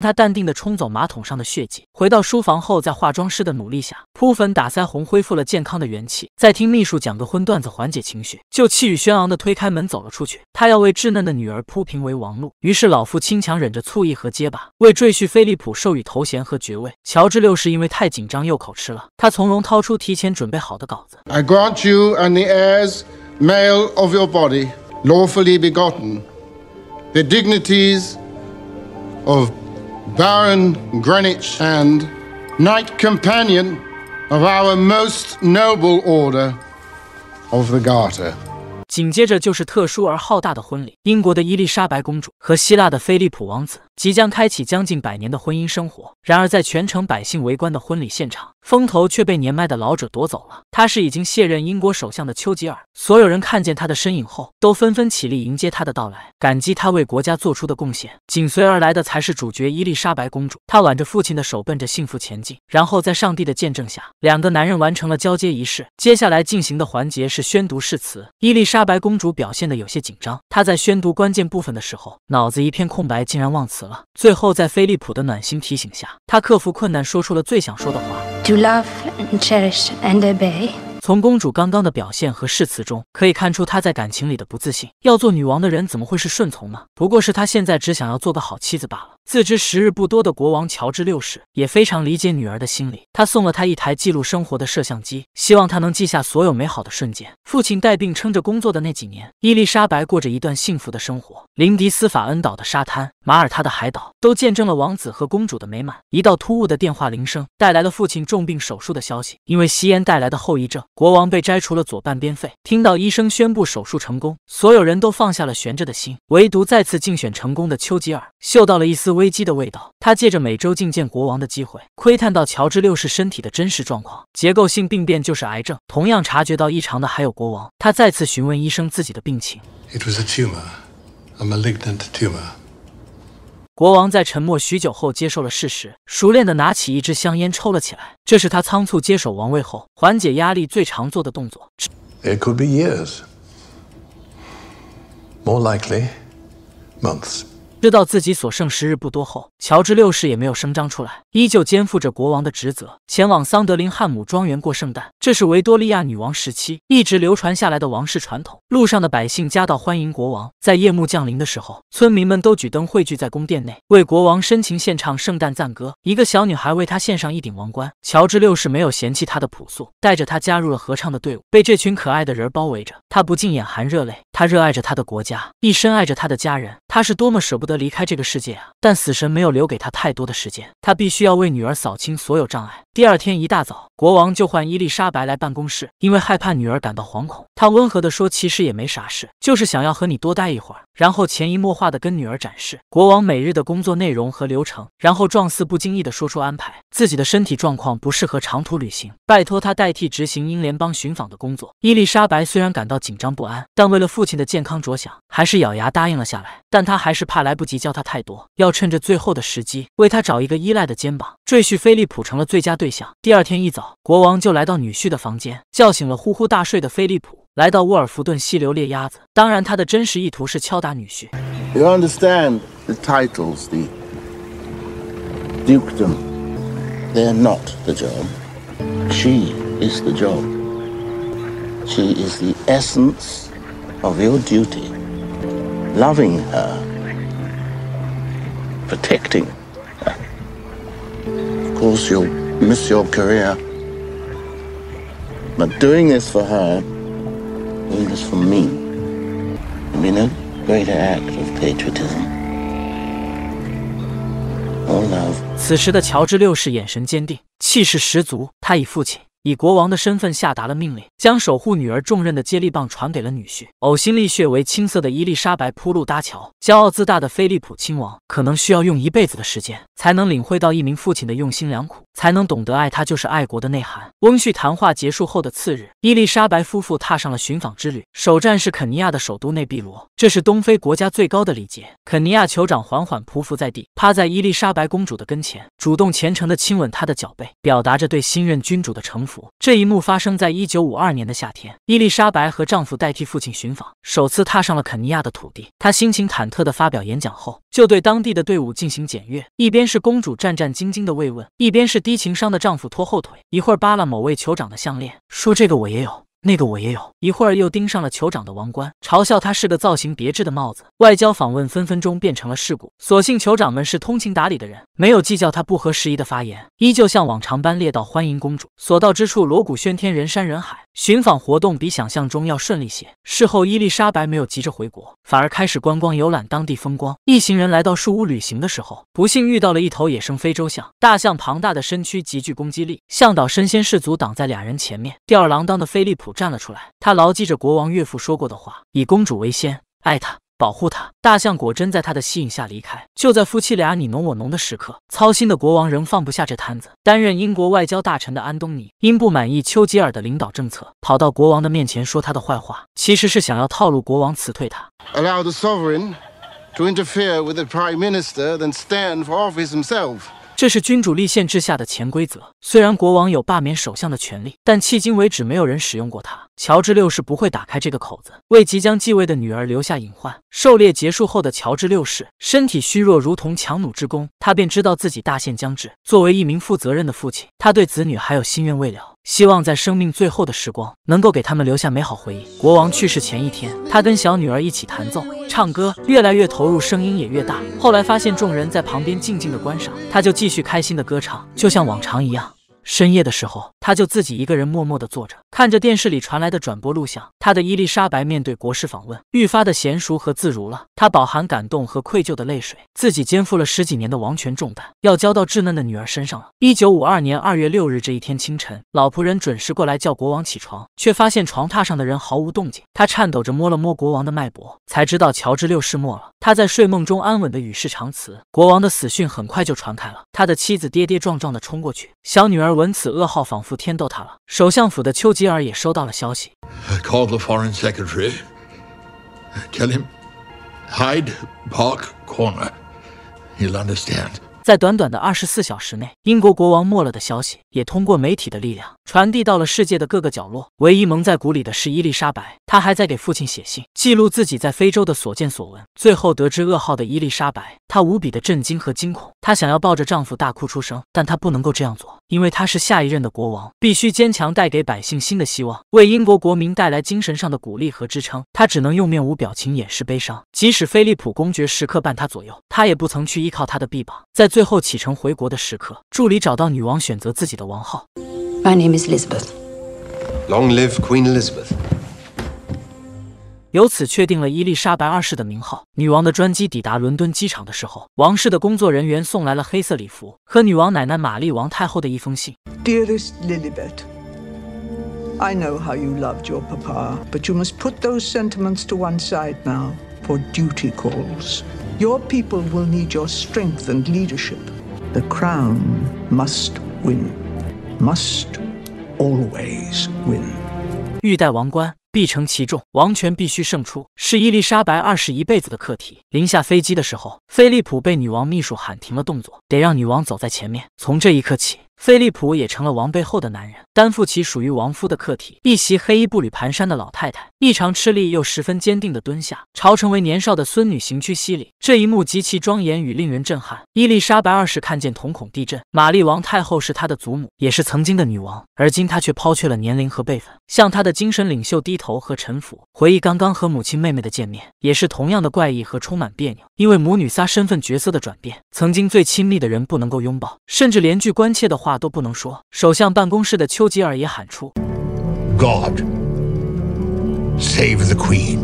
他淡定地冲走马桶上的血迹，回到书房后，在化妆师的努力下，扑粉打腮红，恢复了健康的元气。再听秘书讲个荤段子缓解情绪，就气宇轩昂地推开门走了出去。他要为稚嫩的女儿铺平为王路。于是老父亲强忍着醋意和结巴，为赘婿菲利普授予头衔和爵位。乔治六世因为太紧张又口吃了，他从容掏出提前准备好的稿子。I grant you and the heirs male of your body, lawfully begotten, the dignities of Baron Greenwich and Knight Companion of our most noble order of the Garter. 紧接着就是特殊而浩大的婚礼，英国的伊丽莎白公主和希腊的菲利普王子即将开启将近百年的婚姻生活。然而，在全城百姓围观的婚礼现场，风头却被年迈的老者夺走了。他是已经卸任英国首相的丘吉尔。所有人看见他的身影后，都纷纷起立迎接他的到来，感激他为国家做出的贡献。紧随而来的才是主角伊丽莎白公主，她挽着父亲的手，奔着幸福前进。然后，在上帝的见证下，两个男人完成了交接仪式。接下来进行的环节是宣读誓词。伊丽莎。白公主表现得有些紧张，她在宣读关键部分的时候，脑子一片空白，竟然忘词了。最后，在菲利普的暖心提醒下，他克服困难，说出了最想说的话：To love and cherish and obey。从公主刚刚的表现和誓词中，可以看出她在感情里的不自信。要做女王的人，怎么会是顺从呢？不过是她现在只想要做个好妻子罢了。自知时日不多的国王乔治六世也非常理解女儿的心理，他送了她一台记录生活的摄像机，希望她能记下所有美好的瞬间。父亲带病撑着工作的那几年，伊丽莎白过着一段幸福的生活。林迪斯法恩岛的沙滩，马耳他的海岛，都见证了王子和公主的美满。一道突兀的电话铃声带来了父亲重病手术的消息，因为吸烟带来的后遗症，国王被摘除了左半边肺。听到医生宣布手术成功，所有人都放下了悬着的心，唯独再次竞选成功的丘吉尔嗅到了一丝。危机的味道。他借着每周觐见国王的机会，窥探到乔治六世身体的真实状况，结构性病变就是癌症。同样察觉到异常的还有国王。他再次询问医生自己的病情。It was a tumor, a malignant tumor. 国王在沉默许久后接受了事实，熟练的拿起一支香烟抽了起来。这是他仓促接手王位后缓解压力最常做的动作。It could be years, more likely months. 知道自己所剩时日不多后，乔治六世也没有声张出来，依旧肩负着国王的职责，前往桑德林汉姆庄园过圣诞。这是维多利亚女王时期一直流传下来的王室传统。路上的百姓夹道欢迎国王，在夜幕降临的时候，村民们都举灯汇聚在宫殿内，为国王深情献唱圣诞赞歌。一个小女孩为他献上一顶王冠。乔治六世没有嫌弃她的朴素，带着她加入了合唱的队伍，被这群可爱的人包围着，他不禁眼含热泪。他热爱着他的国家，亦深爱着他的家人。他是多么舍不得离开这个世界啊！但死神没有留给他太多的时间，他必须要为女儿扫清所有障碍。第二天一大早，国王就唤伊丽莎白来办公室，因为害怕女儿感到惶恐，他温和地说：“其实也没啥事，就是想要和你多待一会儿。”然后潜移默化的跟女儿展示国王每日的工作内容和流程，然后状似不经意的说出安排自己的身体状况不适合长途旅行，拜托他代替执行英联邦巡访的工作。伊丽莎白虽然感到紧张不安，但为了父亲的健康着想，还是咬牙答应了下来。但他还是怕来不及教他太多，要趁着最后的时机为他找一个依赖的肩膀。赘婿菲利普成了最佳对象。第二天一早，国王就来到女婿的房间，叫醒了呼呼大睡的菲利普，来到沃尔夫顿溪流猎鸭子。当然，他的真实意图是敲打女婿。You understand the titles, the dukedom. They're not the job. She is the job. She is the essence of your duty. Loving her, protecting her. Of course, you'll miss your career. But doing this for her, doing this for me, will be no greater act of patriotism or love. 此时的乔治六世眼神坚定，气势十足。他以父亲。以国王的身份下达了命令，将守护女儿重任的接力棒传给了女婿。呕心沥血为青涩的伊丽莎白铺路搭桥，骄傲自大的菲利普亲王可能需要用一辈子的时间，才能领会到一名父亲的用心良苦，才能懂得爱他就是爱国的内涵。翁婿谈话结束后的次日，伊丽莎白夫妇踏上了寻访之旅，首站是肯尼亚的首都内比罗，这是东非国家最高的礼节。肯尼亚酋长缓缓匍匐在地，趴在伊丽莎白公主的跟前，主动虔诚地亲吻她的脚背，表达着对新任君主的臣服。这一幕发生在一九五二年的夏天，伊丽莎白和丈夫代替父亲寻访，首次踏上了肯尼亚的土地。她心情忐忑地发表演讲后，就对当地的队伍进行检阅，一边是公主战战兢兢的慰问，一边是低情商的丈夫拖后腿。一会儿扒拉某位酋长的项链，说这个我也有。那个我也有一会儿又盯上了酋长的王冠，嘲笑他是个造型别致的帽子。外交访问分分钟变成了事故。所幸酋长们是通情达理的人，没有计较他不合时宜的发言，依旧像往常般列道欢迎公主。所到之处锣鼓喧天，人山人海。寻访活动比想象中要顺利些。事后，伊丽莎白没有急着回国，反而开始观光游览当地风光。一行人来到树屋旅行的时候，不幸遇到了一头野生非洲象。大象庞大的身躯极具攻击力，向导身先士卒挡在俩人前面。吊儿郎当的菲利普站了出来，他牢记着国王岳父说过的话，以公主为先，爱她。保护他，大象果真在他的吸引下离开。就在夫妻俩你侬我侬的时刻，操心的国王仍放不下这摊子。担任英国外交大臣的安东尼因不满意丘吉尔的领导政策，跑到国王的面前说他的坏话，其实是想要套路国王辞退他。Allow the sovereign to interfere with the prime minister, then stand for office himself. 这是君主立宪制下的潜规则。虽然国王有罢免首相的权利，但迄今为止没有人使用过它。乔治六世不会打开这个口子，为即将继位的女儿留下隐患。狩猎结束后的乔治六世身体虚弱，如同强弩之弓，他便知道自己大限将至。作为一名负责任的父亲，他对子女还有心愿未了。希望在生命最后的时光能够给他们留下美好回忆。国王去世前一天，他跟小女儿一起弹奏、唱歌，越来越投入，声音也越大。后来发现众人在旁边静静的观赏，他就继续开心的歌唱，就像往常一样。深夜的时候，他就自己一个人默默地坐着，看着电视里传来的转播录像。他的伊丽莎白面对国事访问，愈发的娴熟和自如了。他饱含感动和愧疚的泪水，自己肩负了十几年的王权重担，要交到稚嫩的女儿身上了。一九五二年二月六日这一天清晨，老仆人准时过来叫国王起床，却发现床榻上的人毫无动静。他颤抖着摸了摸国王的脉搏，才知道乔治六世没了。他在睡梦中安稳的与世长辞。国王的死讯很快就传开了，他的妻子跌跌撞撞的冲过去，小女儿。闻此噩耗，仿佛天都塌了。首相府的丘吉尔也收到了消息。Call the foreign secretary. Tell him hide Park Corner. He'll understand. 在短短的二十四小时内，英国国王没了的消息也通过媒体的力量。传递到了世界的各个角落。唯一蒙在鼓里的是伊丽莎白，她还在给父亲写信，记录自己在非洲的所见所闻。最后得知噩耗的伊丽莎白，她无比的震惊和惊恐，她想要抱着丈夫大哭出声，但她不能够这样做，因为她是下一任的国王，必须坚强，带给百姓新的希望，为英国国民带来精神上的鼓励和支撑。她只能用面无表情掩饰悲伤，即使菲利普公爵时刻伴她左右，她也不曾去依靠他的臂膀。在最后启程回国的时刻，助理找到女王，选择自己的王号。My name is Elizabeth. Long live Queen Elizabeth. 由此确定了伊丽莎白二世的名号。女王的专机抵达伦敦机场的时候，王室的工作人员送来了黑色礼服和女王奶奶玛丽王太后的一封信。Dearest Lilibet, I know how you loved your papa, but you must put those sentiments to one side now, for duty calls. Your people will need your strength and leadership. The crown must win. Must always win。欲戴王冠，必承其重，王权必须胜出，是伊丽莎白二世一辈子的课题。临下飞机的时候，菲利普被女王秘书喊停了动作，得让女王走在前面。从这一刻起。菲利普也成了王背后的男人，担负起属于王夫的课题。一袭黑衣步履蹒跚的老太太，异常吃力又十分坚定地蹲下，朝成为年少的孙女行屈膝礼。这一幕极其庄严与令人震撼。伊丽莎白二世看见瞳孔地震。玛丽王太后是她的祖母，也是曾经的女王，而今她却抛却了年龄和辈分，向她的精神领袖低头和臣服。回忆刚刚和母亲妹妹的见面，也是同样的怪异和充满别扭。因为母女仨身份角色的转变，曾经最亲密的人不能够拥抱，甚至连句关切的话。话都不能说。首相办公室的丘吉尔也喊出：“God save the Queen。”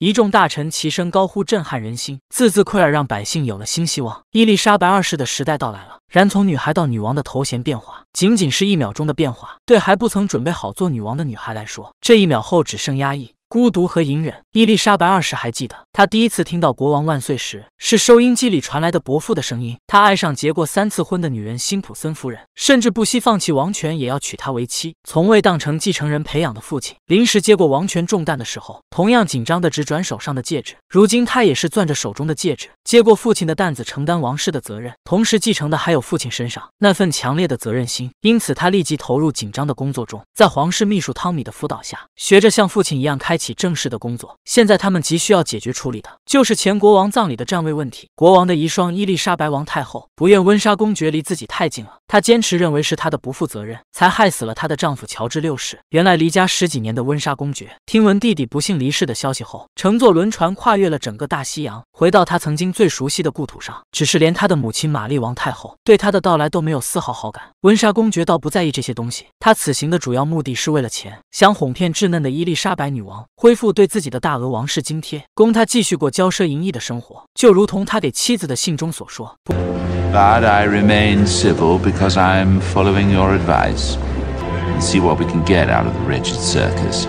一众大臣齐声高呼，震撼人心，字字溃耳，让百姓有了新希望。伊丽莎白二世的时代到来了。然从女孩到女王的头衔变化，仅仅是一秒钟的变化，对还不曾准备好做女王的女孩来说，这一秒后只剩压抑。孤独和隐忍。伊丽莎白二世还记得，她第一次听到“国王万岁”时，是收音机里传来的伯父的声音。她爱上结过三次婚的女人辛普森夫人，甚至不惜放弃王权也要娶她为妻，从未当成继承人培养的父亲。临时接过王权重担的时候，同样紧张的只转手上的戒指。如今他也是攥着手中的戒指，接过父亲的担子，承担王室的责任，同时继承的还有父亲身上那份强烈的责任心。因此，他立即投入紧张的工作中，在皇室秘书汤米的辅导下，学着像父亲一样开开启正式的工作。现在他们急需要解决处理的就是前国王葬礼的站位问题。国王的遗孀伊丽莎白王太后不愿温莎公爵离自己太近了，她坚持认为是她的不负责任，才害死了她的丈夫乔治六世。原来离家十几年的温莎公爵，听闻弟弟不幸离世的消息后，乘坐轮船跨越了整个大西洋，回到他曾经最熟悉的故土上。只是连他的母亲玛丽王太后对他的到来都没有丝毫好感。温莎公爵倒不在意这些东西，他此行的主要目的是为了钱，想哄骗稚嫩的伊丽莎白女王，恢复对自己的大额王室津贴，供他继续过骄奢淫逸的生活。就如同他给妻子的信中所说。But I remain civil because I'm following your advice and see what we can get out of the wretched circus.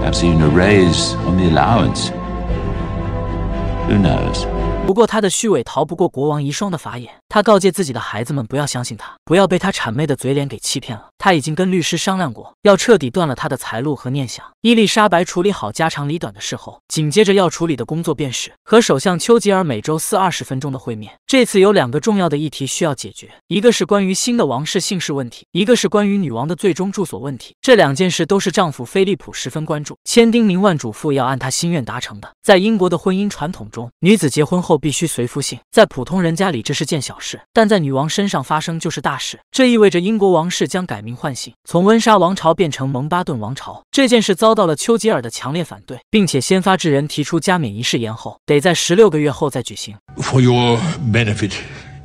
Perhaps even a raise on the allowance. Who knows? 不过他的虚伪逃不过国王遗孀的法眼。他告诫自己的孩子们不要相信他，不要被他谄媚的嘴脸给欺骗了。他已经跟律师商量过，要彻底断了他的财路和念想。伊丽莎白处理好家长里短的事后，紧接着要处理的工作便是和首相丘吉尔每周四二十分钟的会面。这次有两个重要的议题需要解决，一个是关于新的王室姓氏问题，一个是关于女王的最终住所问题。这两件事都是丈夫菲利普十分关注，千叮咛万嘱咐要按他心愿达成的。在英国的婚姻传统中，女子结婚后必须随夫姓，在普通人家里这是件小事，但在女王身上发生就是大事。这意味着英国王室将改名换姓，从温莎王朝变成蒙巴顿王朝。这件事遭到了丘吉尔的强烈反对，并且先发制人提出加冕仪式延后，得在十六个月后再举行。For your benefit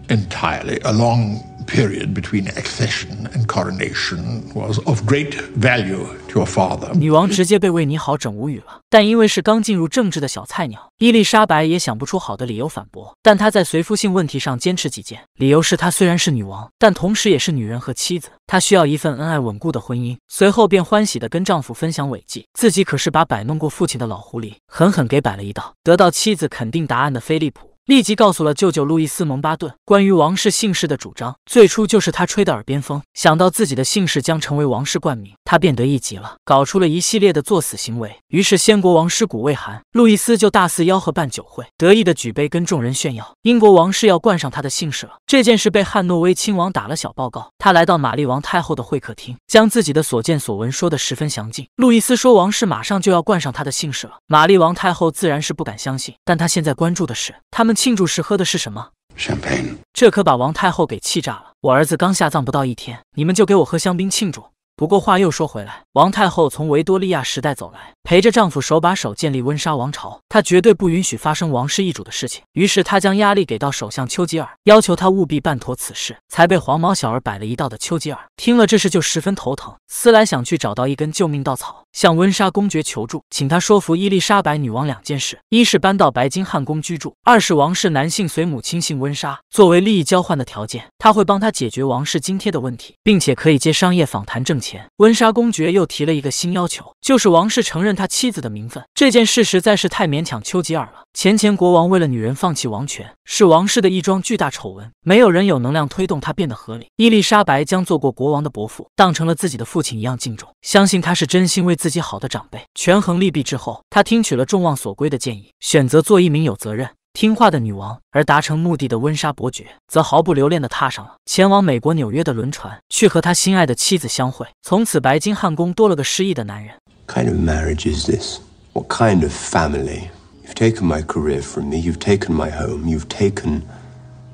entirely, a long period between accession and coronation was of great value to your father. 女王直接被为你好整无语了，但因为是刚进入政治的小菜鸟，伊丽莎白也想不出好的理由反驳。但她在随夫性问题上坚持己见，理由是她虽然是女王，但同时也是女人和妻子，她需要一份恩爱稳固的婚姻。随后便欢喜地跟丈夫分享伟绩，自己可是把摆弄过父亲的老狐狸狠狠给摆了一道。得到妻子肯定答案的菲利普。立即告诉了舅舅路易斯·蒙巴顿关于王室姓氏的主张，最初就是他吹的耳边风。想到自己的姓氏将成为王室冠名，他便得意极了，搞出了一系列的作死行为。于是先国王尸骨未寒，路易斯就大肆吆喝办酒会，得意的举杯跟众人炫耀，英国王室要冠上他的姓氏了。这件事被汉诺威亲王打了小报告，他来到玛丽王太后的会客厅，将自己的所见所闻说得十分详尽。路易斯说王室马上就要冠上他的姓氏了，玛丽王太后自然是不敢相信，但她现在关注的是他们。庆祝时喝的是什么 Champagne. 这可把王太后给气炸了。我儿子刚下葬不到一天，你们就给我喝香槟庆祝。不过话又说回来，王太后从维多利亚时代走来，陪着丈夫手把手建立温莎王朝，她绝对不允许发生王室易主的事情。于是她将压力给到首相丘吉尔，要求他务必办妥此事。才被黄毛小儿摆了一道的丘吉尔，听了这事就十分头疼，思来想去找到一根救命稻草，向温莎公爵求助，请他说服伊丽莎白女王两件事：一是搬到白金汉宫居住；二是王室男性随母亲姓温莎，作为利益交换的条件，他会帮他解决王室津贴的问题，并且可以接商业访谈挣钱。温莎公爵又提了一个新要求，就是王室承认他妻子的名分。这件事实在是太勉强丘吉尔了。前前国王为了女人放弃王权，是王室的一桩巨大丑闻，没有人有能量推动他变得合理。伊丽莎白将做过国王的伯父当成了自己的父亲一样敬重，相信他是真心为自自己好的长辈。权衡利弊之后，他听取了众望所归的建议，选择做一名有责任。听话的女王，而达成目的的温莎伯爵则毫不留恋地踏上了前往美国纽约的轮船，去和他心爱的妻子相会。从此，白金汉宫多了个失意的男人。Kind of marriage is this? What kind of family? You've taken my career from me, you've taken my home, you've taken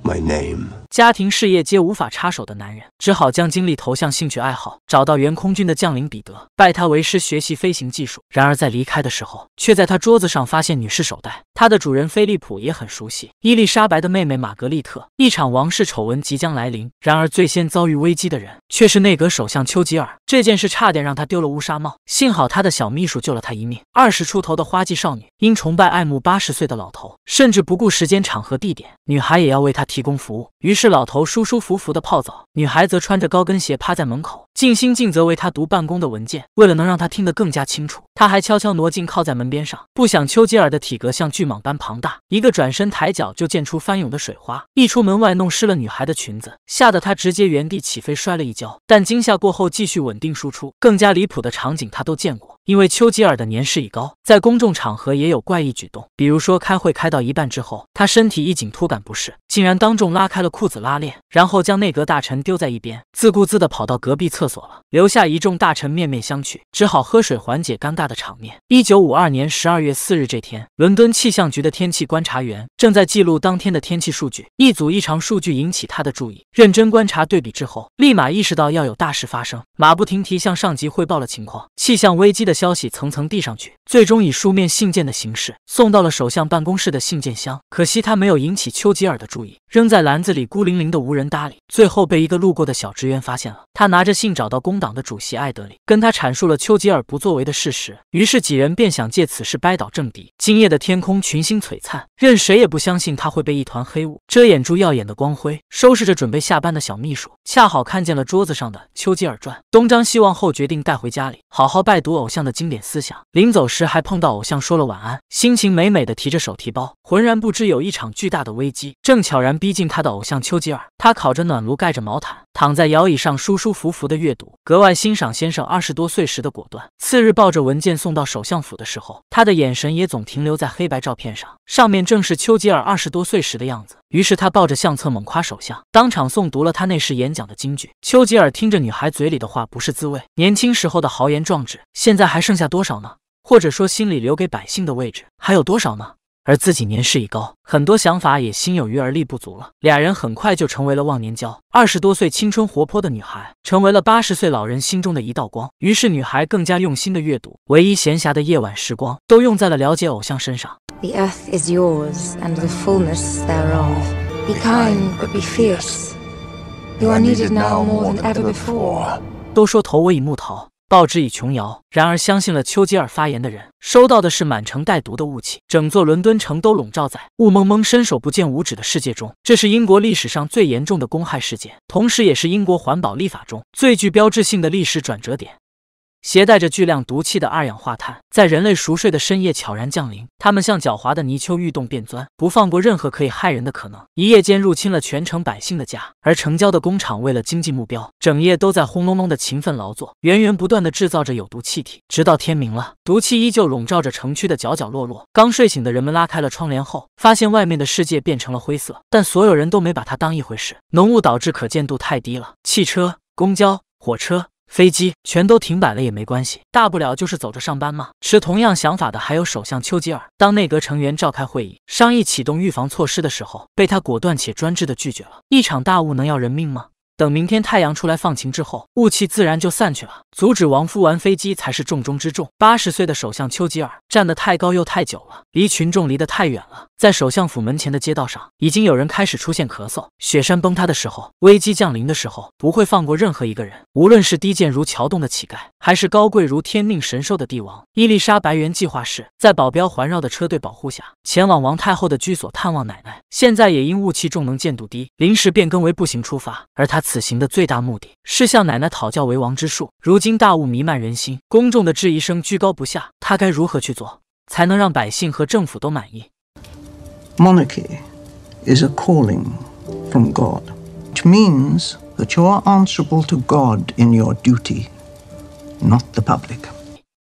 my name. 家庭事业皆无法插手的男人，只好将精力投向兴趣爱好，找到原空军的将领彼得，拜他为师学习飞行技术。然而在离开的时候，却在他桌子上发现女士手袋，他的主人菲利普也很熟悉伊丽莎白的妹妹玛格丽特。一场王室丑闻即将来临，然而最先遭遇危机的人却是内阁首相丘吉尔。这件事差点让他丢了乌纱帽，幸好他的小秘书救了他一命。二十出头的花季少女因崇拜爱慕八十岁的老头，甚至不顾时间、场合、地点，女孩也要为他提供服务。于是是老头舒舒服服的泡澡，女孩则穿着高跟鞋趴在门口，尽心尽责为他读办公的文件。为了能让他听得更加清楚，他还悄悄挪近靠在门边上，不想丘吉尔的体格像巨蟒般庞大，一个转身抬脚就溅出翻涌的水花，一出门外弄湿了女孩的裙子，吓得他直接原地起飞摔了一跤。但惊吓过后继续稳定输出。更加离谱的场景他都见过，因为丘吉尔的年事已高，在公众场合也有怪异举动，比如说开会开到一半之后，他身体一紧突感不适，竟然当众拉开了裤子拉链，然后将内阁大臣丢在一边，自顾自的跑到隔壁厕所了，留下一众大臣面面相觑，只好喝水缓解尴尬的场面。一九五二年十二月四日这天，伦敦气象局的天气观察员正在记录当天的天气数据，一组异常数据引起他的注意，认真观察对比之后，立马意识到要有大事发生，马不停蹄向上级汇报了情况。气象危机的消息层层递上去，最终以书面信件的形式送到了首相办公室的信件箱。可惜他没有引起丘吉尔的注意，扔在篮子里孤零零的无人搭理。最后被一个路过的小职员发现了，他拿着信找到工党的主席艾德里，跟他阐述了丘吉尔不作为的事实。于是几人便想借此事掰倒政敌。今夜的天空群星璀璨，任谁也不相信他会被一团黑雾遮掩住耀眼的光辉。收拾着准备下班的小秘书，恰好看见了桌子上的《丘吉尔传》，东张西望后决定带回家里，好好拜读偶像的经典思想。临走时还碰到偶像说了晚安，心情美美的提着手提包，浑然不知有一场巨大的危机正悄然逼近他的偶像丘吉尔。他烤着暖炉，盖着毛毯，躺在摇椅上舒舒服服的阅读，格外欣赏先生二十多岁时的果断。次日抱着文件送到首相府的时候，他的眼神也总停留在黑白照片上，上面正是丘吉尔二十多岁时的样子。于是他抱着相册猛夸首相，当场诵读了他那时演讲的金句。丘吉尔听着女孩嘴里的话不是滋味，年轻时候的豪言壮志，现在还剩下多少呢？或者说心里留给百姓的位置还有多少呢？而自己年事已高，很多想法也心有余而力不足了。俩人很快就成为了忘年交。二十多岁青春活泼的女孩，成为了八十岁老人心中的一道光。于是女孩更加用心的阅读，唯一闲暇的夜晚时光，都用在了了解偶像身上。The earth is yours and the fullness thereof. Be kind, but be fierce. You are needed now more than ever before. 都说投我以木桃，报之以琼瑶。然而，相信了丘吉尔发言的人，收到的是满城带毒的雾气，整座伦敦城都笼罩在雾蒙蒙、伸手不见五指的世界中。这是英国历史上最严重的公害事件，同时也是英国环保立法中最具标志性的历史转折点。携带着巨量毒气的二氧化碳，在人类熟睡的深夜悄然降临。它们像狡猾的泥鳅，欲动变钻，不放过任何可以害人的可能。一夜间入侵了全城百姓的家，而城郊的工厂为了经济目标，整夜都在轰隆隆的勤奋劳作，源源不断的制造着有毒气体，直到天明了，毒气依旧笼罩着城区的角角落落。刚睡醒的人们拉开了窗帘后，发现外面的世界变成了灰色，但所有人都没把它当一回事。浓雾导致可见度太低了，汽车、公交、火车。飞机全都停摆了也没关系，大不了就是走着上班嘛。持同样想法的还有首相丘吉尔。当内阁成员召开会议，商议启动预防措施的时候，被他果断且专制的拒绝了。一场大雾能要人命吗？等明天太阳出来放晴之后，雾气自然就散去了。阻止王夫玩飞机才是重中之重。八十岁的首相丘吉尔站得太高又太久了，离群众离得太远了。在首相府门前的街道上，已经有人开始出现咳嗽。雪山崩塌的时候，危机降临的时候，不会放过任何一个人，无论是低贱如桥洞的乞丐，还是高贵如天命神兽的帝王。伊丽莎白原计划是在保镖环绕的车队保护下，前往王太后的居所探望奶奶。现在也因雾气重、能见度低，临时变更为步行出发。而他此行的最大目的是向奶奶讨教为王之术。如今大雾弥漫人心，公众的质疑声居高不下，他该如何去做，才能让百姓和政府都满意？Monarchy is a calling from God, which means that you are answerable to God in your duty, not the public.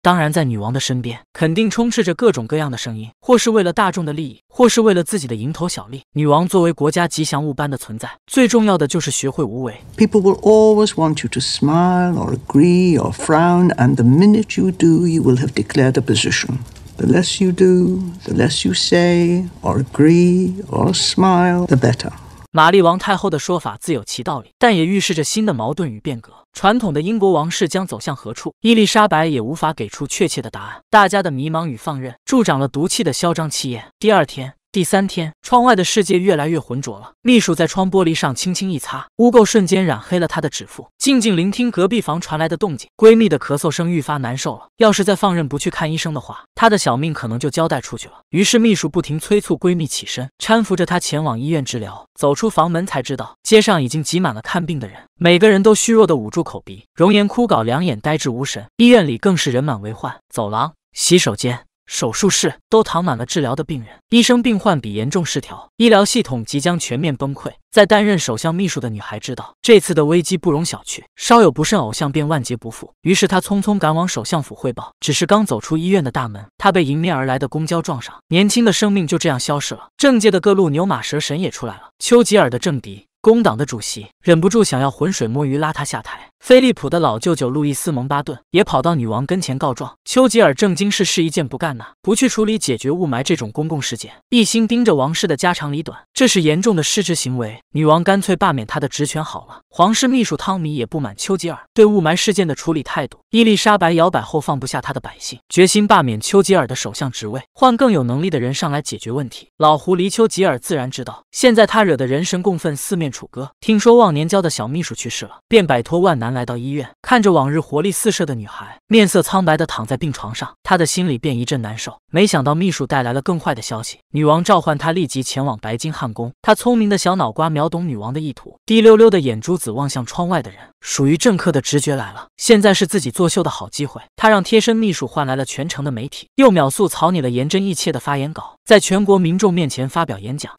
当然，在女王的身边，肯定充斥着各种各样的声音，或是为了大众的利益，或是为了自己的蝇头小利。女王作为国家吉祥物般的存在，最重要的就是学会无为。 People will always want you to smile or agree or frown, and the minute you do, you will have declared a position. The less you do, the less you say, or agree, or smile, the better. 玛丽王太后的说法自有其道理，但也预示着新的矛盾与变革。传统的英国王室将走向何处？伊丽莎白也无法给出确切的答案。大家的迷茫与放任，助长了毒气的嚣张气焰。第二天。第三天，窗外的世界越来越浑浊了。秘书在窗玻璃上轻轻一擦，污垢瞬间染黑了她的指腹。静静聆听隔壁房传来的动静，闺蜜的咳嗽声愈发难受了。要是再放任不去看医生的话，她的小命可能就交代出去了。于是秘书不停催促闺蜜起身，搀扶着她前往医院治疗。走出房门才知道，街上已经挤满了看病的人，每个人都虚弱的捂住口鼻，容颜枯槁，两眼呆滞无神。医院里更是人满为患，走廊、洗手间。手术室都躺满了治疗的病人，医生病患比严重失调，医疗系统即将全面崩溃。在担任首相秘书的女孩知道这次的危机不容小觑，稍有不慎，偶像便万劫不复。于是她匆匆赶往首相府汇报。只是刚走出医院的大门，她被迎面而来的公交撞上，年轻的生命就这样消失了。政界的各路牛马蛇神也出来了，丘吉尔的政敌。工党的主席忍不住想要浑水摸鱼拉他下台，菲利普的老舅舅路易斯蒙巴顿也跑到女王跟前告状，丘吉尔正经事事一件不干呐，不去处理解决雾霾这种公共事件，一心盯着王室的家长里短，这是严重的失职行为，女王干脆罢免他的职权好了。皇室秘书汤米也不满丘吉尔对雾霾事件的处理态度，伊丽莎白摇摆后放不下他的百姓，决心罢免丘吉尔的首相职位，换更有能力的人上来解决问题。老狐狸丘吉尔自然知道，现在他惹得人神共愤，四面。楚歌听说忘年交的小秘书去世了，便摆脱万难来到医院，看着往日活力四射的女孩，面色苍白的躺在病床上，他的心里便一阵难受。没想到秘书带来了更坏的消息，女王召唤他立即前往白金汉宫。他聪明的小脑瓜秒懂女王的意图，滴溜溜的眼珠子望向窗外的人，属于政客的直觉来了，现在是自己作秀的好机会。他让贴身秘书换来了全城的媒体，又秒速草拟了言真意切的发言稿，在全国民众面前发表演讲。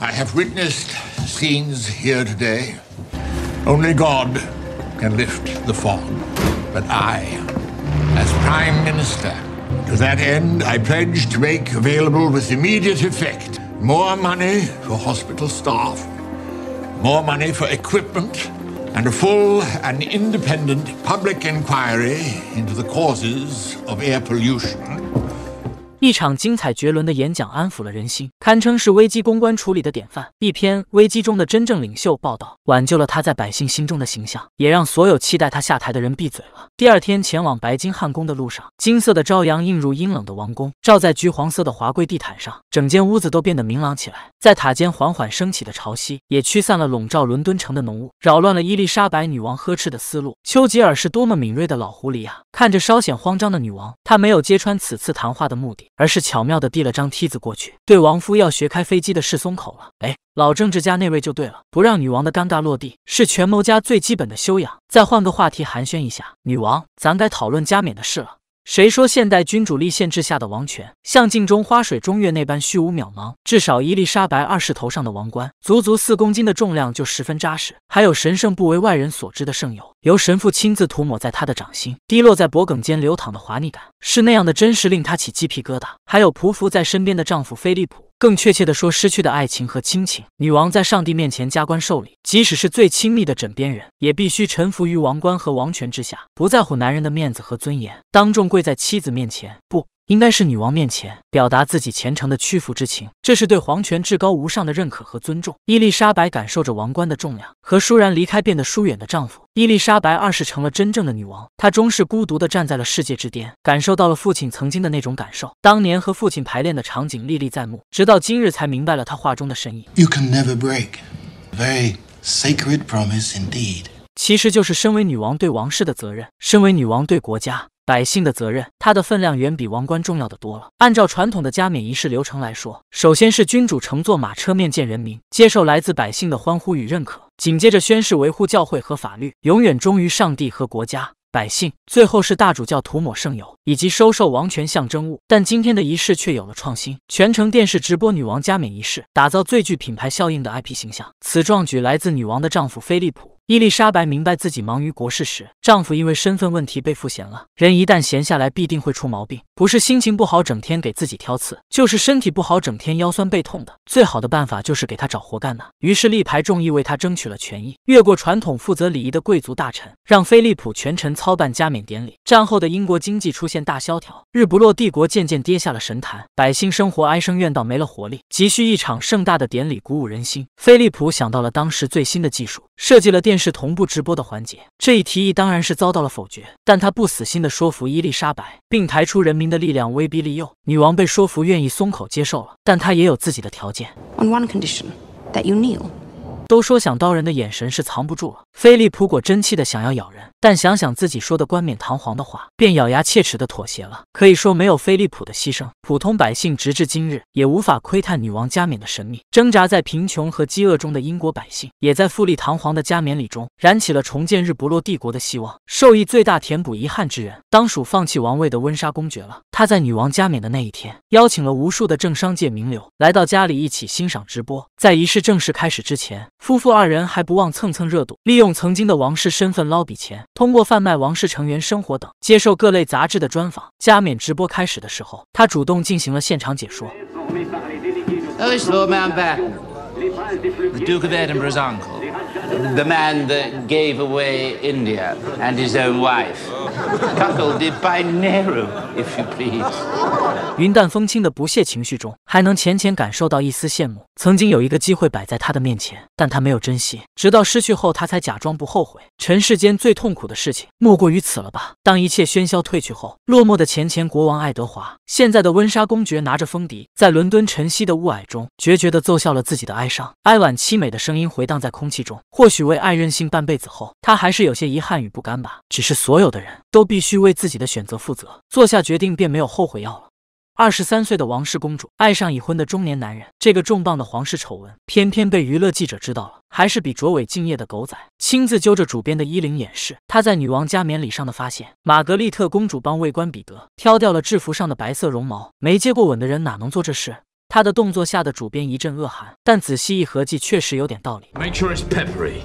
I have witnessed scenes here today. Only God can lift the fog. But I, as Prime Minister, to that end, I pledge to make available with immediate effect more money for hospital staff, more money for equipment, and a full and independent public inquiry into the causes of air pollution 一场精彩绝伦的演讲安抚了人心，堪称是危机公关处理的典范。一篇危机中的真正领袖报道，挽救了他在百姓心中的形象，也让所有期待他下台的人闭嘴了。第二天前往白金汉宫的路上，金色的朝阳映入阴冷的王宫，照在橘黄色的华贵地毯上，整间屋子都变得明朗起来。在塔尖缓缓升起的潮汐，也驱散了笼罩伦敦城的浓雾，扰乱了伊丽莎白女王呵斥的思路。丘吉尔是多么敏锐的老狐狸啊！看着稍显慌张的女王，他没有揭穿此次谈话的目的。而是巧妙地递了张梯子过去，对王夫要学开飞机的事松口了。哎，老政治家那位就对了，不让女王的尴尬落地，是权谋家最基本的修养。再换个话题寒暄一下，女王，咱该讨论加冕的事了。谁说现代君主立宪制下的王权像镜中花水中月那般虚无渺茫？至少伊丽莎白二世头上的王冠，足足四公斤的重量就十分扎实，还有神圣不为外人所知的圣油，由神父亲自涂抹在她的掌心，滴落在脖颈间流淌的滑腻感，是那样的真实，令她起鸡皮疙瘩。还有匍匐在身边的丈夫菲利普。更确切的说，失去的爱情和亲情。女王在上帝面前加官受礼，即使是最亲密的枕边人，也必须臣服于王冠和王权之下，不在乎男人的面子和尊严，当众跪在妻子面前。不。应该是女王面前表达自己虔诚的屈服之情，这是对皇权至高无上的认可和尊重。伊丽莎白感受着王冠的重量，和倏然离开变得疏远的丈夫。伊丽莎白二世成了真正的女王，她终是孤独地站在了世界之巅，感受到了父亲曾经的那种感受。当年和父亲排练的场景历历在目，直到今日才明白了他话中的深意。You can never break very sacred promise indeed。其实就是身为女王对王室的责任，身为女王对国家。百姓的责任，它的分量远比王冠重要的多了。按照传统的加冕仪式流程来说，首先是君主乘坐马车面见人民，接受来自百姓的欢呼与认可，紧接着宣誓维护教会和法律，永远忠于上帝和国家。百姓最后是大主教涂抹圣油，以及收受王权象征物。但今天的仪式却有了创新，全程电视直播女王加冕仪式，打造最具品牌效应的 IP 形象。此壮举来自女王的丈夫菲利普。伊丽莎白明白自己忙于国事时，丈夫因为身份问题被赋闲了。人一旦闲下来，必定会出毛病，不是心情不好整天给自己挑刺，就是身体不好整天腰酸背痛的。最好的办法就是给他找活干呢。于是力排众议为他争取了权益，越过传统负责礼仪的贵族大臣，让菲利普全程操办加冕典礼。战后的英国经济出现大萧条，日不落帝国渐渐跌下了神坛，百姓生活哀声怨道，没了活力，急需一场盛大的典礼鼓舞人心。菲利普想到了当时最新的技术，设计了电视同步直播的环节。这一提议当然是遭到了否决，但他不死心的说服伊丽莎白，并抬出人民的力量威逼利诱。女王被说服，愿意松口接受了，但她也有自己的条件。On one condition, that you kneel. 都说想刀人的眼神是藏不住了。菲利普果真气的想要咬人，但想想自己说的冠冕堂皇的话，便咬牙切齿的妥协了。可以说，没有菲利普的牺牲，普通百姓直至今日也无法窥探女王加冕的神秘。挣扎在贫穷和饥饿中的英国百姓，也在富丽堂皇的加冕礼中燃起了重建日不落帝国的希望。受益最大、填补遗憾之人，当属放弃王位的温莎公爵了。他在女王加冕的那一天，邀请了无数的政商界名流来到家里一起欣赏直播。在仪式正式开始之前，夫妇二人还不忘蹭蹭热度，利用曾经的王室身份捞笔钱，通过贩卖王室成员生活等，接受各类杂志的专访。加冕直播开始的时候，他主动进行了现场解说。Oh, it's Lord Mountbatten, the Duke of Edinburgh's uncle, the man that gave away India and his own wife, cuckolded by Nehru, if you please. 云淡风轻的不屑情绪中，还能浅浅感受到一丝羡慕。曾经有一个机会摆在他的面前，但他没有珍惜，直到失去后，他才假装不后悔。尘世间最痛苦的事情，莫过于此了吧？当一切喧嚣退去后，落寞的前前国王爱德华，现在的温莎公爵拿着风笛，在伦敦晨曦的雾霭中，决绝地奏效了自己的哀伤。哀婉凄美的声音回荡在空气中。或许为爱任性半辈子后，他还是有些遗憾与不甘吧。只是所有的人都必须为自己的选择负责，做下决定便没有后悔药了。二十三岁的王室公主爱上已婚的中年男人，这个重磅的皇室丑闻偏偏被娱乐记者知道了，还是比卓伟敬业的狗仔亲自揪着主编的衣领演示他在女王加冕礼上的发现。玛格丽特公主帮卫官彼得挑掉了制服上的白色绒毛，没接过吻的人哪能做这事？他的动作吓得主编一阵恶寒，但仔细一合计，确实有点道理。Make sure it's peppery.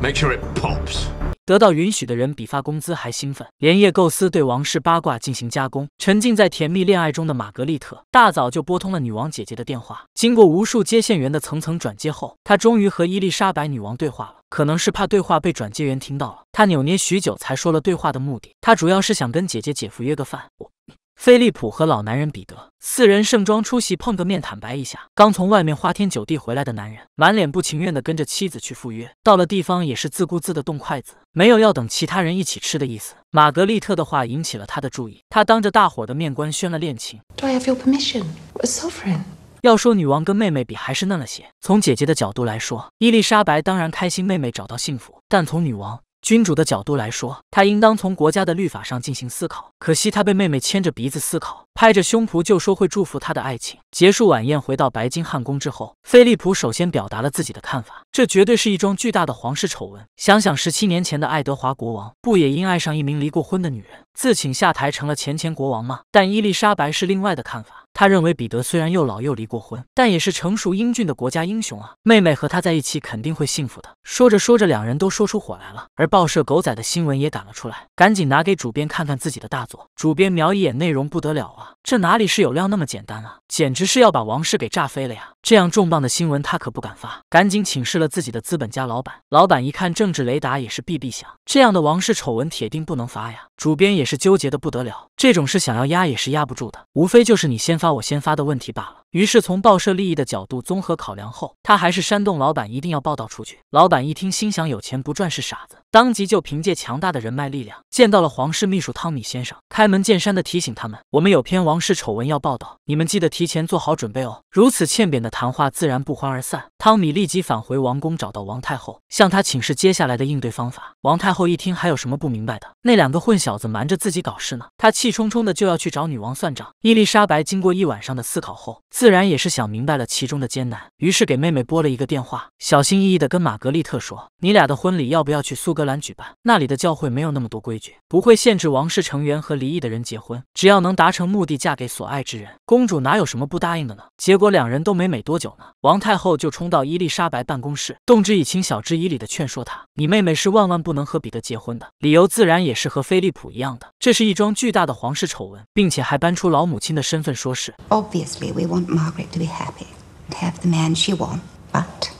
Make sure it pops. 得到允许的人比发工资还兴奋，连夜构思对王室八卦进行加工。沉浸在甜蜜恋爱中的玛格丽特，大早就拨通了女王姐姐的电话。经过无数接线员的层层转接后，她终于和伊丽莎白女王对话了。可能是怕对话被转接员听到了，她扭捏许久才说了对话的目的。她主要是想跟姐姐姐夫约个饭。我菲利普和老男人彼得四人盛装出席，碰个面，坦白一下。刚从外面花天酒地回来的男人，满脸不情愿地跟着妻子去赴约。到了地方，也是自顾自地动筷子，没有要等其他人一起吃的意思。玛格丽特的话引起了他的注意，他当着大伙的面官宣了恋情。Do I have your permission, a sovereign? 要说女王跟妹妹比，还是嫩了些。从姐姐的角度来说，伊丽莎白当然开心妹妹找到幸福，但从女王。君主的角度来说，他应当从国家的律法上进行思考。可惜他被妹妹牵着鼻子思考，拍着胸脯就说会祝福他的爱情。结束晚宴，回到白金汉宫之后，菲利普首先表达了自己的看法：这绝对是一桩巨大的皇室丑闻。想想十七年前的爱德华国王，不也因爱上一名离过婚的女人，自请下台成了前前国王吗？但伊丽莎白是另外的看法。他认为彼得虽然又老又离过婚，但也是成熟英俊的国家英雄啊！妹妹和他在一起肯定会幸福的。说着说着，两人都说出火来了。而报社狗仔的新闻也赶了出来，赶紧拿给主编看看自己的大作。主编瞄一眼内容，不得了啊！这哪里是有料那么简单啊？简直是要把王室给炸飞了呀！这样重磅的新闻他可不敢发，赶紧请示了自己的资本家老板。老板一看政治雷达，也是哔哔响，这样的王室丑闻铁定不能发呀！主编也是纠结的不得了，这种事想要压也是压不住的，无非就是你先发我先发的问题罢了。于是从报社利益的角度综合考量后，他还是煽动老板一定要报道出去。老板一听，心想有钱不赚是傻子，当即就凭借强大的人脉力量，见到了皇室秘书汤米先生，开门见山的提醒他们：我们有篇王室丑闻要报道，你们记得提前做好准备哦。如此欠扁的谈话自然不欢而散。汤米立即返回王宫，找到王太后，向她请示接下来的应对方法。王太后一听，还有什么不明白的？那两个混小子瞒着自己搞事呢？她气冲冲的就要去找女王算账。伊丽莎白经过一晚上的思考后，自然也是想明白了其中的艰难，于是给妹妹拨了一个电话，小心翼翼的跟玛格丽特说：“你俩的婚礼要不要去苏格兰举办？那里的教会没有那么多规矩，不会限制王室成员和离异的人结婚，只要能达成目的，嫁给所爱之人，公主哪有什么不答应的呢？”结果两人都没美多久呢，王太后就冲到伊丽莎白办公室，动之以情，晓之以理的劝说她：“你妹妹是万万不能和彼得结婚的，理由自然也是和菲利普一样的，这是一桩巨大的皇室丑闻，并且还搬出老母亲的身份说事。” Obviously, we want Margaret to be happy and have the man she wants, but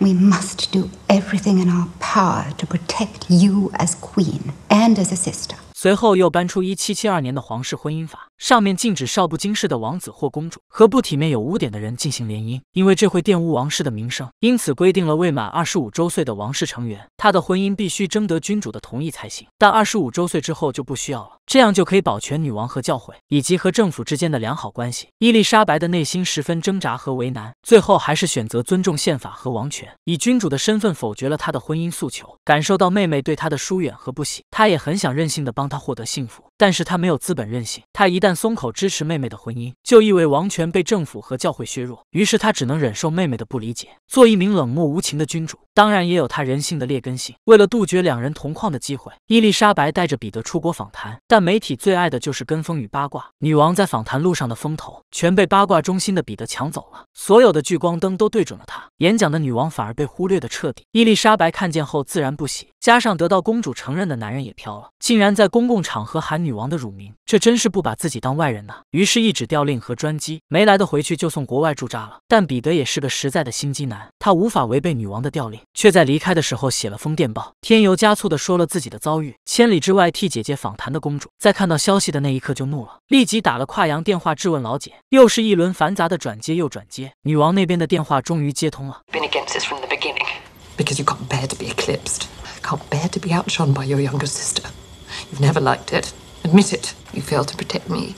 we must do everything in our power to protect you as queen and as a sister. 随后又搬出一七七二年的皇室婚姻法， 上面禁止少不经事的王子或公主和不体面有污点的人进行联姻，因为这会玷污王室的名声。因此规定了未满二十五周岁的王室成员，他的婚姻必须征得君主的同意才行，但二十五周岁之后就不需要了。这样就可以保全女王和教会以及和政府之间的良好关系。伊丽莎白的内心十分挣扎和为难，最后还是选择尊重宪法和王权，以君主的身份否决了她的婚姻诉求。感受到妹妹对她的疏远和不喜，她也很想任性的帮她获得幸福，但是她没有资本任性。她一旦松口支持妹妹的婚姻，就意味王权被政府和教会削弱。于是她只能忍受妹妹的不理解，做一名冷漠无情的君主。当然，也有她人性的劣根性。为了杜绝两人同框的机会，伊丽莎白带着彼得出国访谈，但。媒体最爱的就是跟风与八卦。女王在访谈路上的风头全被八卦中心的彼得抢走了，所有的聚光灯都对准了他。演讲的女王反而被忽略的彻底。伊丽莎白看见后自然不喜，加上得到公主承认的男人也飘了，竟然在公共场合喊女王的乳名，这真是不把自己当外人呐。于是，一纸调令和专机没来的回去就送国外驻扎了。但彼得也是个实在的心机男，他无法违背女王的调令，却在离开的时候写了封电报，添油加醋的说了自己的遭遇。千里之外替姐姐访谈的公主。在看到消息的那一刻就怒了，立即打了跨洋电话质问老姐。又是一轮繁杂的转接又转接，女王那边的电话终于接通了。Been against this from the beginning because you can't bear to be eclipsed, can't bear to be outshone by your younger sister. You've never liked it. Admit it. You fail to protect me.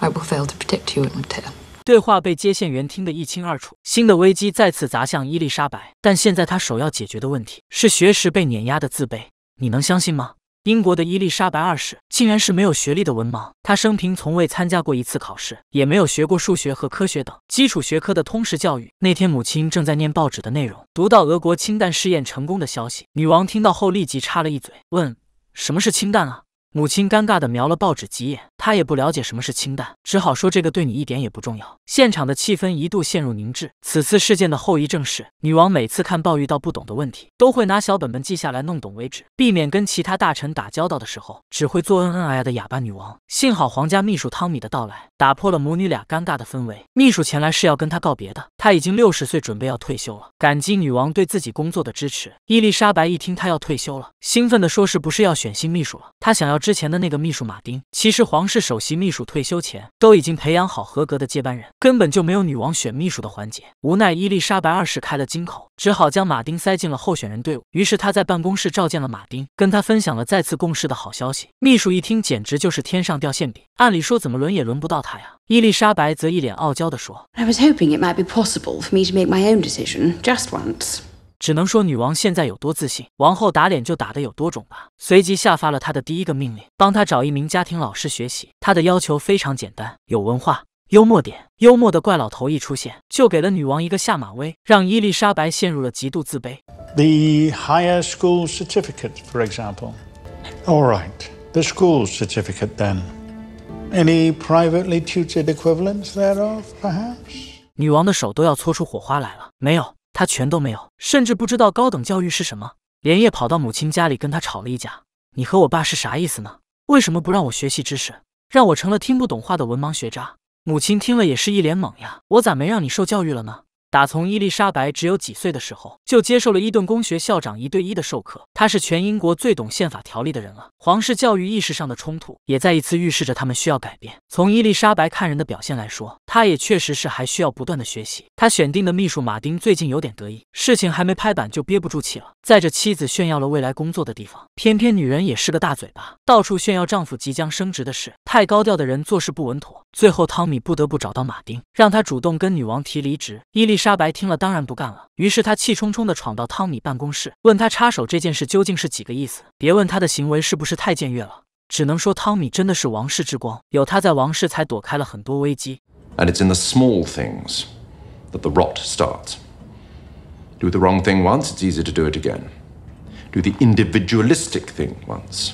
I will fail to protect you in return. 对话被接线员听得一清二楚。新的危机再次砸向伊丽莎白，但现在她首要解决的问题是学识被碾压的自卑。你能相信吗？英国的伊丽莎白二世竟然是没有学历的文盲，她生平从未参加过一次考试，也没有学过数学和科学等基础学科的通识教育。那天，母亲正在念报纸的内容，读到俄国氢弹试验成功的消息，女王听到后立即插了一嘴，问：“什么是氢弹啊？”母亲尴尬地瞄了报纸几眼，她也不了解什么是氢弹，只好说这个对你一点也不重要。现场的气氛一度陷入凝滞。此次事件的后遗症是，女王每次看报遇到不懂的问题，都会拿小本本记下来，弄懂为止，避免跟其他大臣打交道的时候只会做恩恩爱爱的哑巴女王。幸好皇家秘书汤米的到来打破了母女俩尴尬的氛围。秘书前来是要跟她告别的，他已经六十岁，准备要退休了。感激女王对自己工作的支持，伊丽莎白一听她要退休了，兴奋地说：“是不是要选新秘书了？”他想要。之前的那个秘书马丁，其实皇室首席秘书退休前都已经培养好合格的接班人，根本就没有女王选秘书的环节。无奈伊丽莎白二世开了金口，只好将马丁塞进了候选人队伍。于是他在办公室召见了马丁，跟他分享了再次共事的好消息。秘书一听，简直就是天上掉馅饼，按理说怎么轮也轮不到他呀。伊丽莎白则一脸傲娇地说：“I was hoping it might be possible for me to make my own decision just once.” 只能说女王现在有多自信，王后打脸就打得有多肿吧。随即下发了她的第一个命令，帮她找一名家庭老师学习。她的要求非常简单，有文化、幽默点。幽默的怪老头一出现，就给了女王一个下马威，让伊丽莎白陷入了极度自卑。The higher school certificate, for example. All right, the school certificate then. Any privately tutored equivalents thereof, perhaps? 女王的手都要搓出火花来了，没有。他全都没有，甚至不知道高等教育是什么，连夜跑到母亲家里跟他吵了一架。你和我爸是啥意思呢？为什么不让我学习知识，让我成了听不懂话的文盲学渣？母亲听了也是一脸懵呀，我咋没让你受教育了呢？打从伊丽莎白只有几岁的时候，就接受了伊顿公学校长一对一的授课。他是全英国最懂宪法条例的人了。皇室教育意识上的冲突，也再一次预示着他们需要改变。从伊丽莎白看人的表现来说，他也确实是还需要不断的学习。他选定的秘书马丁最近有点得意，事情还没拍板就憋不住气了，在这妻子炫耀了未来工作的地方，偏偏女人也是个大嘴巴，到处炫耀丈夫即将升职的事。太高调的人做事不稳妥。最后，汤米不得不找到马丁，让他主动跟女王提离职。伊丽莎白听了，当然不干了。于是她气冲冲地闯到汤米办公室，问他插手这件事究竟是几个意思？别问他的行为是不是太僭越了，只能说汤米真的是王室之光，有他在王室才躲开了很多危机。And it's in the small things that the rot starts. Do the wrong thing once, it's easy to do it again. Do the individualistic thing once,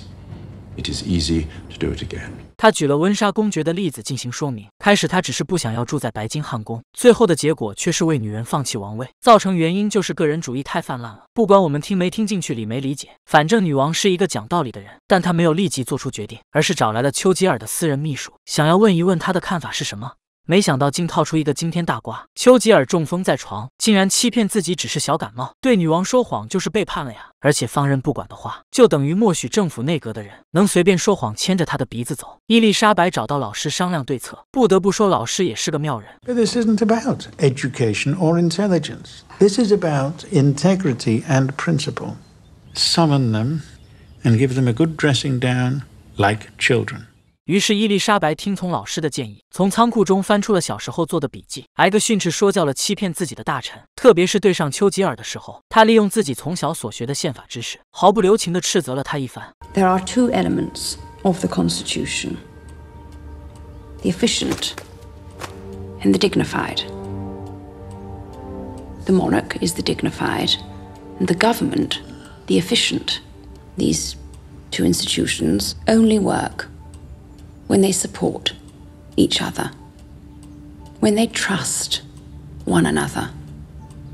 it is easy to do it again. 他举了温莎公爵的例子进行说明。开始他只是不想要住在白金汉宫，最后的结果却是为女人放弃王位，造成原因就是个人主义太泛滥了。不管我们听没听进去，理没理解，反正女王是一个讲道理的人。但她没有立即做出决定，而是找来了丘吉尔的私人秘书，想要问一问他的看法是什么。没想到竟套出一个惊天大瓜。丘吉尔中风在床，竟然欺骗自己只是小感冒，对女王说谎就是背叛了呀！而且放任不管的话，就等于默许政府内阁的人能随便说谎牵着他的鼻子走。伊丽莎白找到老师商量对策，不得不说老师也是个妙人。This isn't about education or intelligence. This is about integrity and principle. Summon them and give them a good dressing down like children. 于是伊丽莎白听从老师的建议，从仓库中翻出了小时候做的笔记，挨个训斥说教了欺骗自己的大臣。特别是对上丘吉尔的时候，他利用自己从小所学的宪法知识，毫不留情地斥责了他一番。There are two elements of the Constitution the efficient and the dignified. The monarch is the dignified, and the government the efficient. These two institutions only work when they support each other, when they trust one another.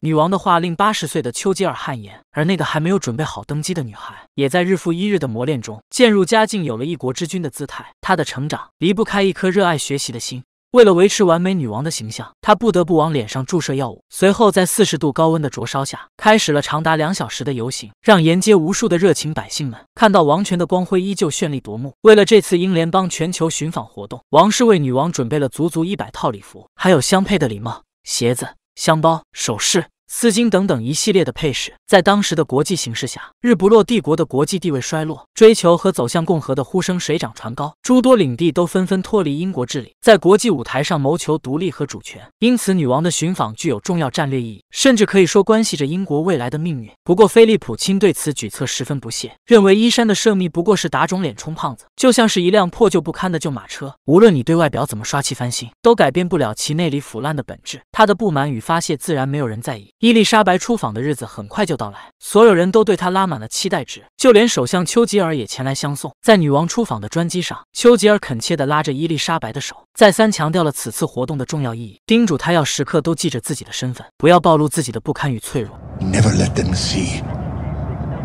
女王的话令八十岁的丘吉尔汗颜，而那个还没有准备好登基的女孩，也在日复一日的磨练中渐入佳境，有了一国之君的姿态。她的成长离不开一颗热爱学习的心。为了维持完美女王的形象，她不得不往脸上注射药物，随后在四十度高温的灼烧下，开始了长达两小时的游行，让沿街无数的热情百姓们看到王权的光辉依旧绚丽夺目。为了这次英联邦全球寻访活动，王室为女王准备了足足一百套礼服，还有相配的礼帽、鞋子、香包、首饰。丝巾等等一系列的配饰，在当时的国际形势下，日不落帝国的国际地位衰落，追求和走向共和的呼声水涨船高，诸多领地都纷纷脱离英国治理，在国际舞台上谋求独立和主权。因此，女王的寻访具有重要战略意义，甚至可以说关系着英国未来的命运。不过，菲利普亲对此举措十分不屑，认为伊珊的赦密不过是打肿脸充胖子，就像是一辆破旧不堪的旧马车，无论你对外表怎么刷漆翻新，都改变不了其内里腐烂的本质。他的不满与发泄自然没有人在意。伊丽莎白出访的日子很快就到来，所有人都对她拉满了期待值，就连首相丘吉尔也前来相送。在女王出访的专机上，丘吉尔恳切地拉着伊丽莎白的手，再三强调了此次活动的重要意义，叮嘱她要时刻都记着自己的身份，不要暴露自己的不堪与脆弱。Never let them see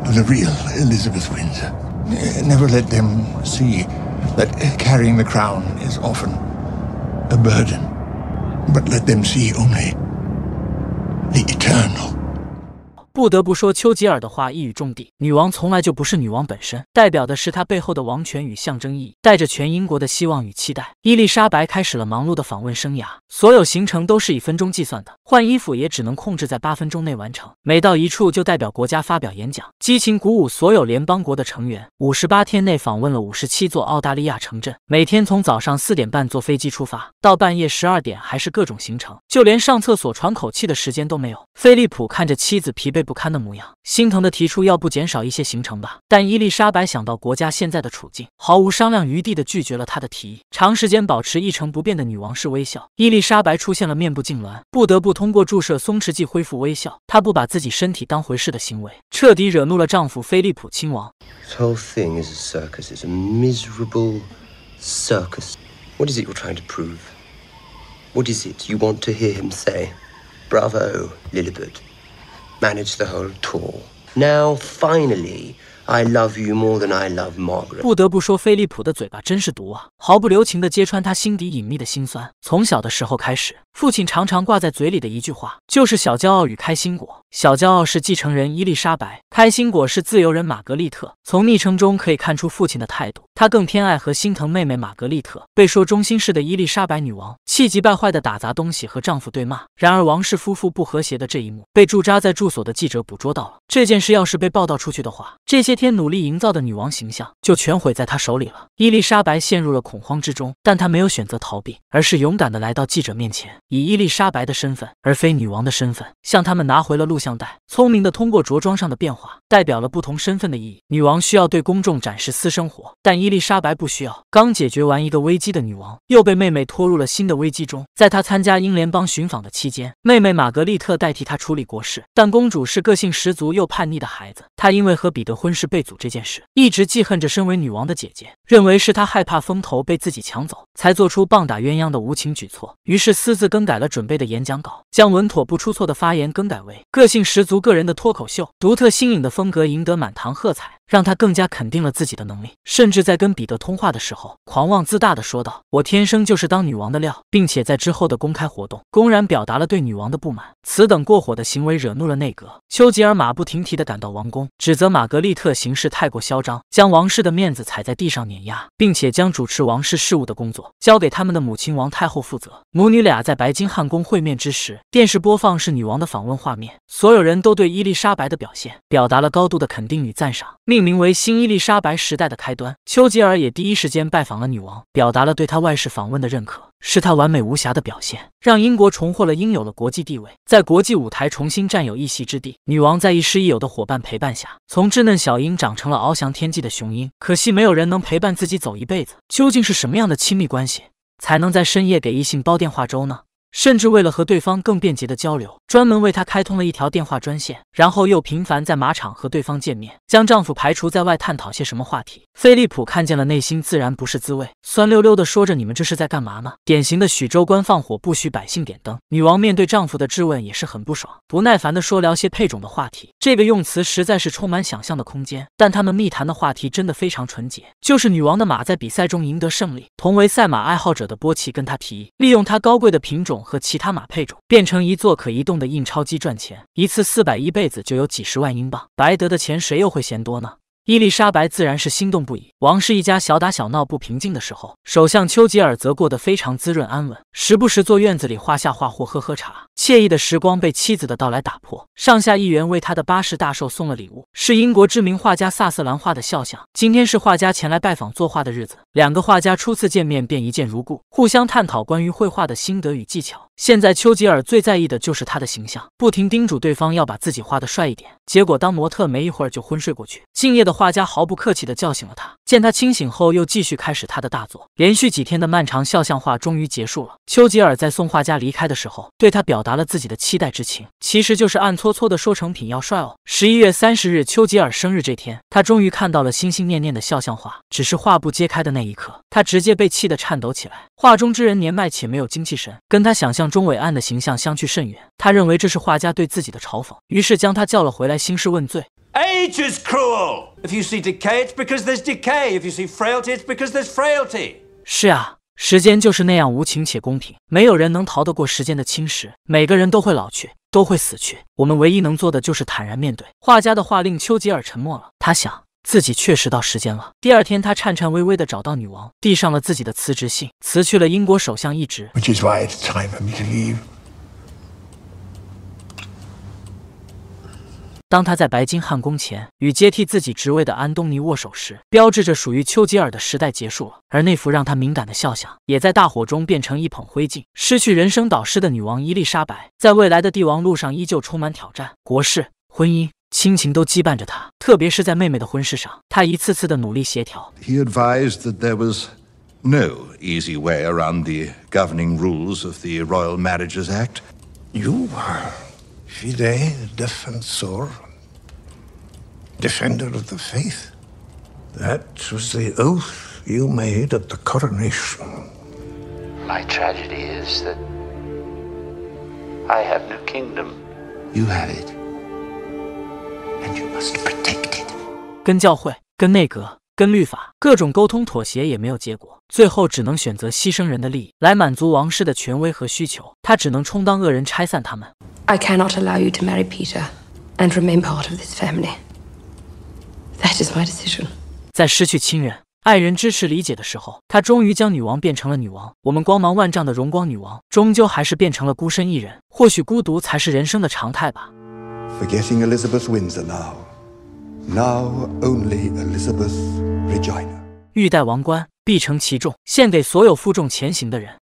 the real Elizabeth Windsor. Never let them see that carrying the crown is often a burden, but let them see only the eternal. 不得不说，丘吉尔的话一语中的。女王从来就不是女王本身，代表的是她背后的王权与象征意义，带着全英国的希望与期待。伊丽莎白开始了忙碌的访问生涯，所有行程都是以分钟计算的，换衣服也只能控制在八分钟内完成。每到一处就代表国家发表演讲，激情鼓舞所有联邦国的成员。五十八天内访问了五十七座澳大利亚城镇，每天从早上四点半坐飞机出发，到半夜十二点还是各种行程，就连上厕所喘口气的时间都没有。菲利普看着妻子疲惫不堪的模样，心疼的提出要不减少一些行程吧。但伊丽莎白想到国家现在的处境，毫无商量余地的拒绝了他的提议。长时间保持一成不变的女王式微笑，伊丽莎白出现了面部痉挛，不得不通过注射松弛剂恢复微笑。她不把自己身体当回事的行为，彻底惹怒了丈夫菲利普亲王。This whole thing is a circus. It's a miserable circus. What is it you're trying to prove? What is it you want to hear him say? Bravo, Lillibert. Manage the whole tour. Now, finally, I love you more than I love Margaret. 不得不说，菲利普的嘴巴真是毒啊，毫不留情地揭穿他心底隐秘的心酸。从小的时候开始，父亲常常挂在嘴里的一句话就是“小骄傲与开心果”。小骄傲是继承人伊丽莎白，开心果是自由人玛格丽特。从昵称中可以看出父亲的态度，他更偏爱和心疼妹妹玛格丽特。被说中心式的伊丽莎白女王，气急败坏地打砸东西和丈夫对骂。然而，王室夫妇不和谐的这一幕被驻扎在住所的记者捕捉到了。这件事要是被报道出去的话，这些天努力营造的女王形象就全毁在她手里了。伊丽莎白陷入了恐慌之中，但她没有选择逃避，而是勇敢地来到记者面前，以伊丽莎白的身份，而非女王的身份，向他们拿回了录像带。聪明地通过着装上的变化，代表了不同身份的意义。女王需要对公众展示私生活，但伊丽莎白不需要。刚解决完一个危机的女王，又被妹妹拖入了新的危机中。在她参加英联邦寻访的期间，妹妹玛格丽特代替她处理国事，但公主是个性十足又叛逆的孩子。她因为和彼得婚事被阻这件事，一直记恨着身为女王的姐姐，认为是她害怕风头被自己抢走，才做出棒打鸳鸯的无情举措。于是私自更改了准备的演讲稿，将稳妥不出错的发言更改为个性十足个人的脱口秀，独特新颖的风格赢得满堂喝彩。让他更加肯定了自己的能力，甚至在跟彼得通话的时候，狂妄自大的说道：“我天生就是当女王的料。”并且在之后的公开活动，公然表达了对女王的不满。此等过火的行为惹怒了内阁，丘吉尔马不停蹄地赶到王宫，指责玛格丽特行事太过嚣张，将王室的面子踩在地上碾压，并且将主持王室事务的工作交给他们的母亲王太后负责。母女俩在白金汉宫会面之时，电视播放是女王的访问画面，所有人都对伊丽莎白的表现表达了高度的肯定与赞赏，命名为新伊丽莎白时代的开端。丘吉尔也第一时间拜访了女王，表达了对她外事访问的认可。是他完美无瑕的表现，让英国重获了应有的国际地位，在国际舞台重新占有一席之地。女王在亦师亦友的伙伴陪伴下，从稚嫩小鹰长成了翱翔天际的雄鹰。可惜没有人能陪伴自己走一辈子。究竟是什么样的亲密关系，才能在深夜给异性煲电话粥呢？甚至为了和对方更便捷的交流，专门为他开通了一条电话专线，然后又频繁在马场和对方见面，将丈夫排除在外，探讨些什么话题。菲利普看见了，内心自然不是滋味，酸溜溜的说着：“你们这是在干嘛呢？”典型的许州官放火，不许百姓点灯。女王面对丈夫的质问也是很不爽，不耐烦的说：“聊些配种的话题。”这个用词实在是充满想象的空间，但他们密谈的话题真的非常纯洁，就是女王的马在比赛中赢得胜利。同为赛马爱好者的波奇跟他提议，利用他高贵的品种。和其他马配种变成一座可移动的印钞机赚钱，一次四百一辈子就有几十万英镑，白得的钱谁又会嫌多呢？伊丽莎白自然是心动不已。王室一家小打小闹不平静的时候，首相丘吉尔则过得非常滋润安稳，时不时坐院子里画下画或喝喝茶，惬意的时光被妻子的到来打破。上下议员为他的八十大寿送了礼物，是英国知名画家萨瑟兰画的肖像。今天是画家前来拜访作画的日子，两个画家初次见面便一见如故，互相探讨关于绘画的心得与技巧。现在丘吉尔最在意的就是他的形象，不停叮嘱对方要把自己画的帅一点。结果当模特没一会儿就昏睡过去。敬业的画家毫不客气地叫醒了他，见他清醒后，又继续开始他的大作。连续几天的漫长肖像画终于结束了。丘吉尔在送画家离开的时候，对他表达了自己的期待之情，其实就是暗搓搓的说成品要帅哦。十一月三十日，丘吉尔生日这天，他终于看到了心心念念的肖像画。只是画布揭开的那一刻，他直接被气得颤抖起来。画中之人年迈且没有精气神，跟他想象。中伟岸的形象相去甚远，他认为这是画家对自己的嘲讽，于是将他叫了回来，兴师问罪。Age is cruel. If you see decay, it's because there's decay. If you see frailty, it's because there's frailty. 是啊，时间就是那样无情且公平，没有人能逃得过时间的侵蚀，每个人都会老去，都会死去。我们唯一能做的就是坦然面对。画家的话令丘吉尔沉默了，他想。自己确实到时间了。第二天，他颤颤巍巍地找到女王，递上了自己的辞职信，辞去了英国首相一职。当他在白金汉宫前与接替自己职位的安东尼握手时，标志着属于丘吉尔的时代结束了。而那幅让他敏感的肖像，也在大火中变成一捧灰烬。失去人生导师的女王伊丽莎白，在未来的帝王路上依旧充满挑战，国事、婚姻。亲情都羁绊着他，特别是在妹妹的婚事上，他一次次的努力协调。He advised that there was no easy way around the governing rules of the Royal Marriages Act. You were fidei defensor, defender of the faith. That was the oath you made at the coronation. My tragedy is that I have no kingdom. You have it. 跟教会、跟内阁、跟律法各种沟通妥协也没有结果，最后只能选择牺牲人的利益来满足王室的权威和需求。他只能充当恶人，拆散他们。I cannot allow you to marry Peter and remain part of this family. That is my decision. 在失去亲人、爱人支持、理解的时候，他终于将女王变成了女王。我们光芒万丈的荣光女王，终究还是变成了孤身一人。或许孤独才是人生的常态吧。Forgetting Elizabeth Windsor now. Now only Elizabeth Regina. 欲戴王冠，必承其重，献给所有负重前行的人。